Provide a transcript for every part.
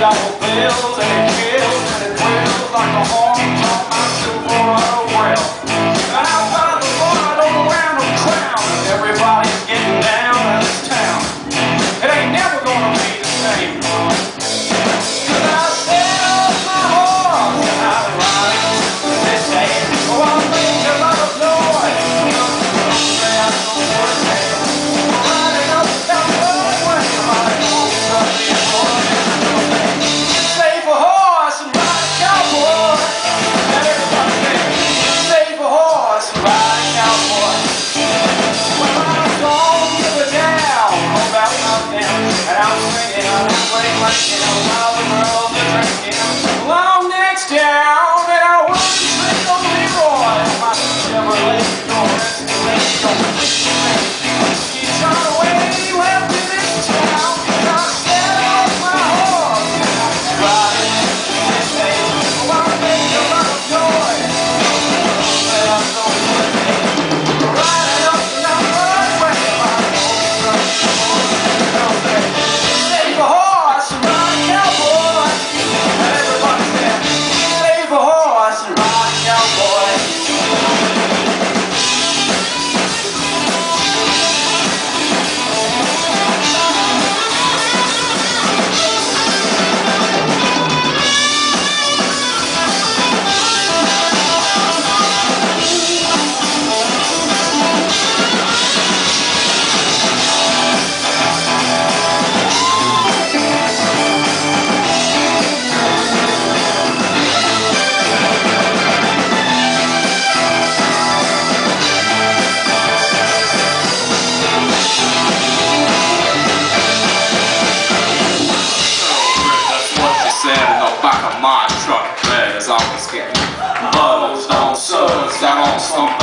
double bills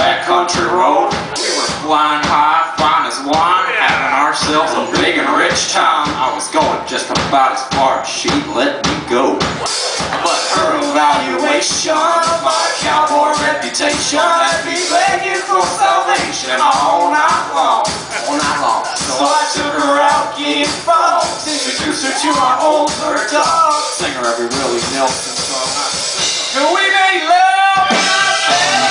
that country road. We were flying high, fine as wine, having ourselves a big and rich time. I was going just about as far as she let me go. But her evaluation of my cowboy reputation had me begging for salvation all night long. All night long. So I took her out getting fucked, introduced her to our older dog, singer every Willie Nelson song. And we made love?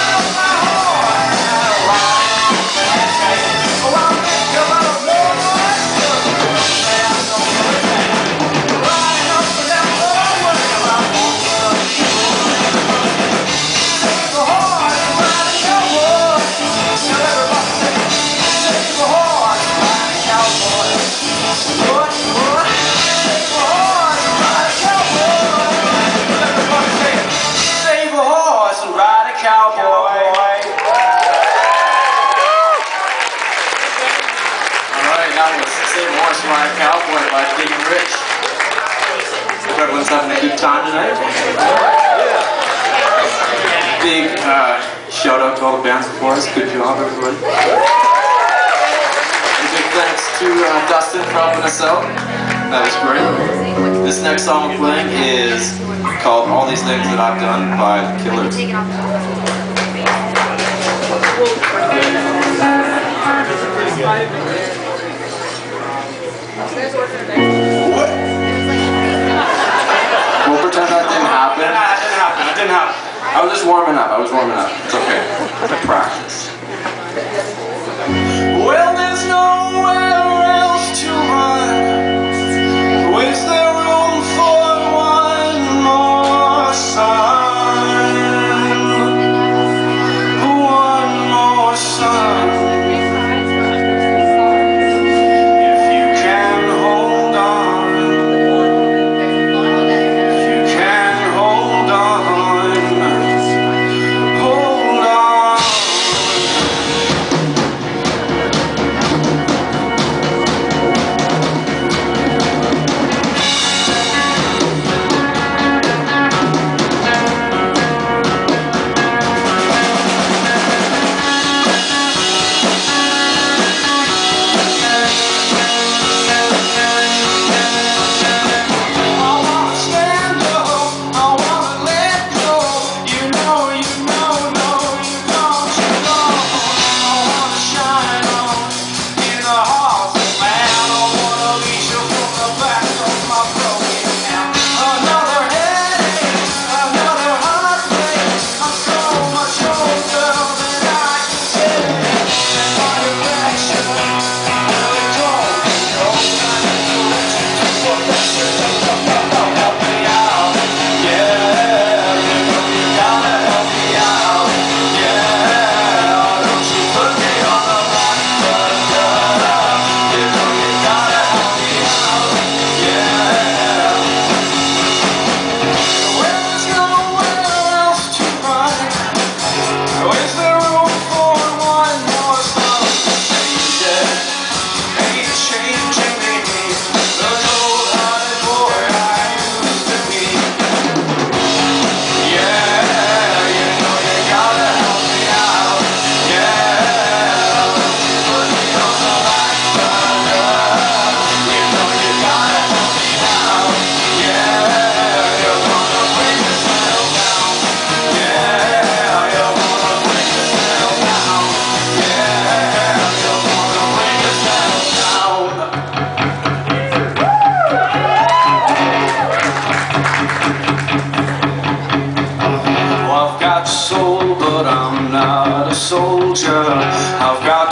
out and sing more Mariah Cowboy by Getting Rich. Hope everyone's having a good time tonight. Big uh, shout out to all the bands before us. Good job, everybody. And big thanks to uh, Dustin for helping us out. That was great. This next song we're playing is called All These Things That I've Done by The Killers. warming up. I was warming up.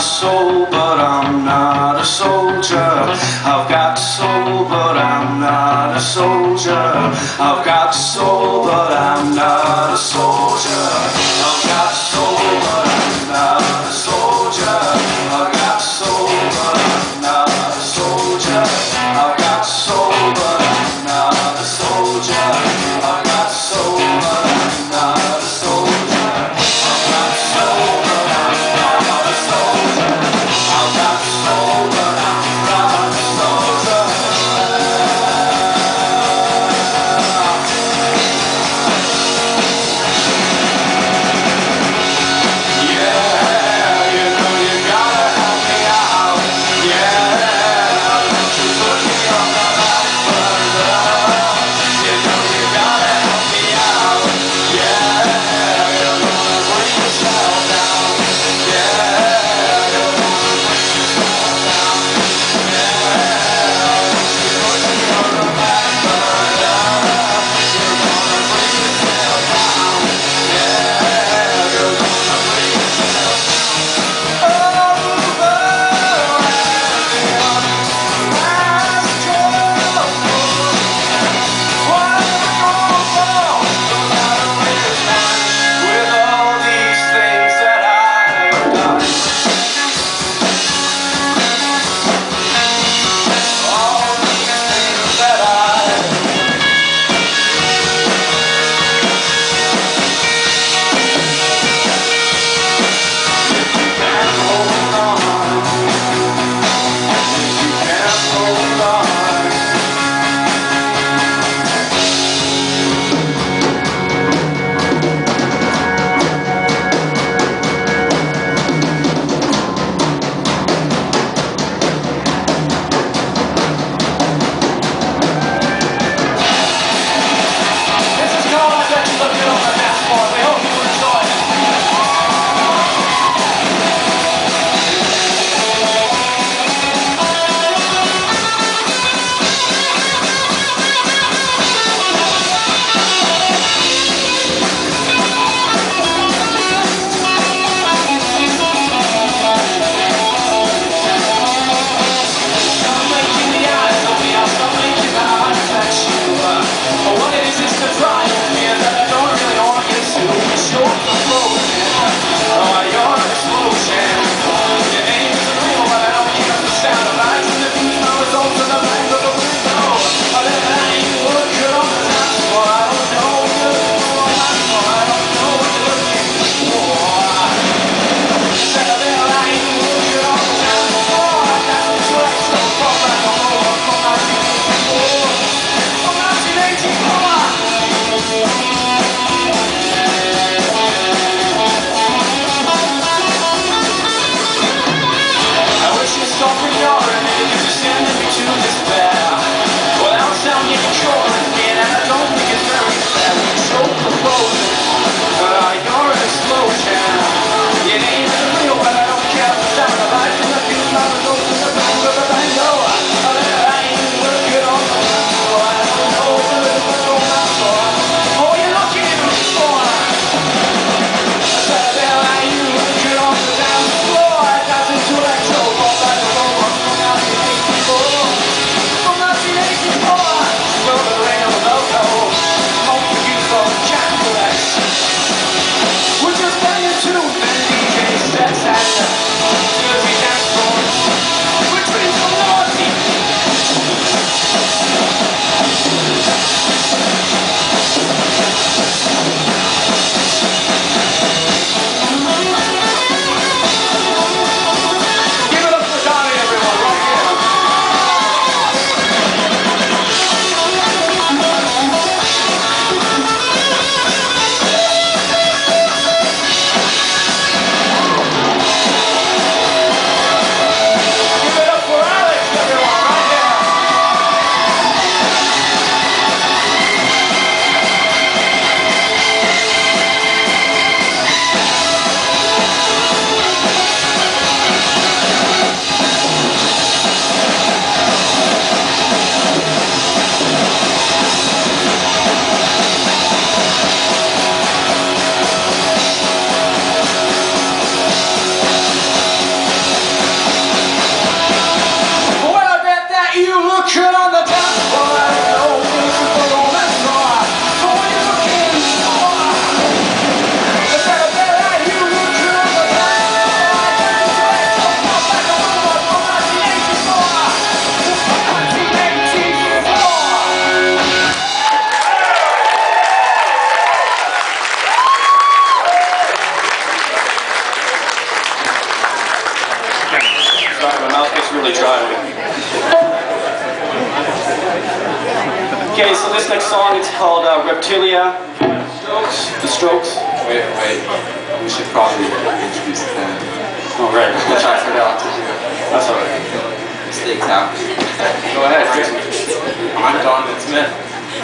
soul, but I'm not a soldier. I've got soul, but I'm not a soldier. I've got soul, but I'm not a soldier.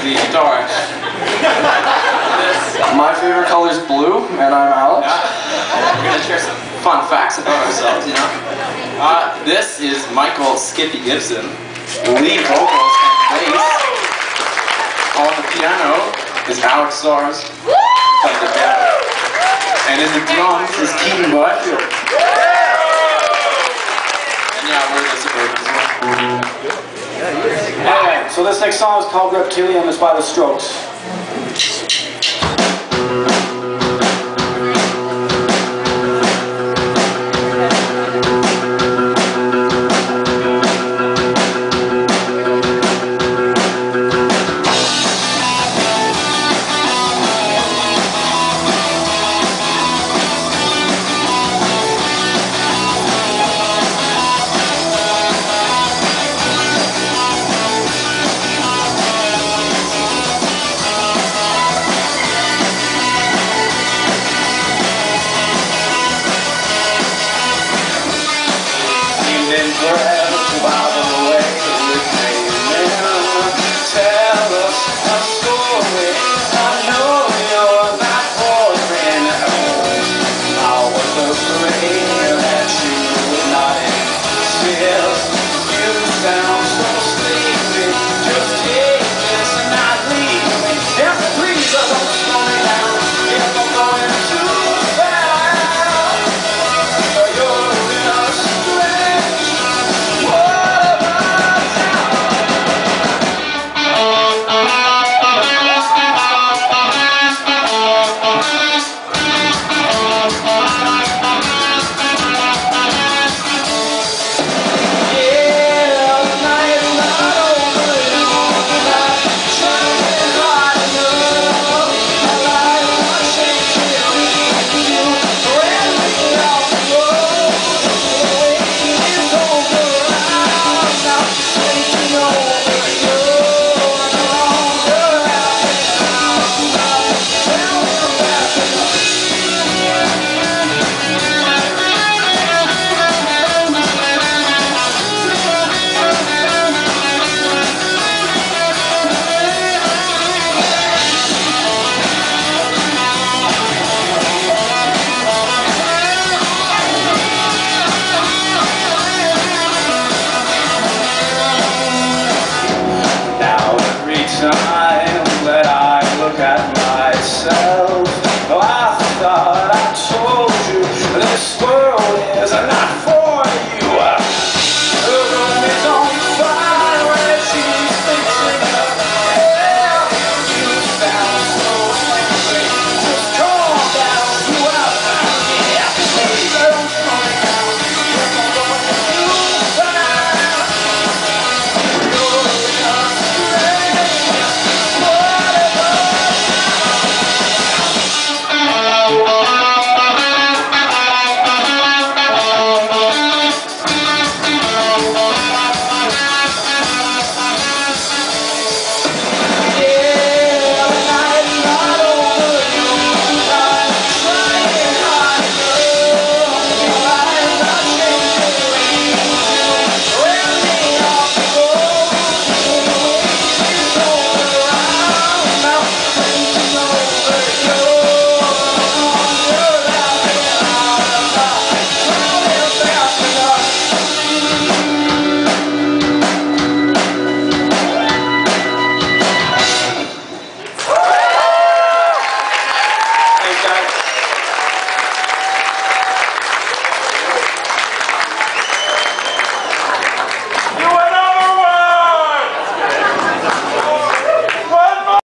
The guitar. My favorite color is blue, and I'm Alex. We're gonna share some fun facts about ourselves, you know. Uh, this is Michael Skippy Gibson, lead vocals and bass. On the piano is Alex Sars, playing the piano. And in the drums is Keaton Byfield. And yeah, we're the Suburbans. Alright, so this next song is called Reptilia, it's by The Strokes.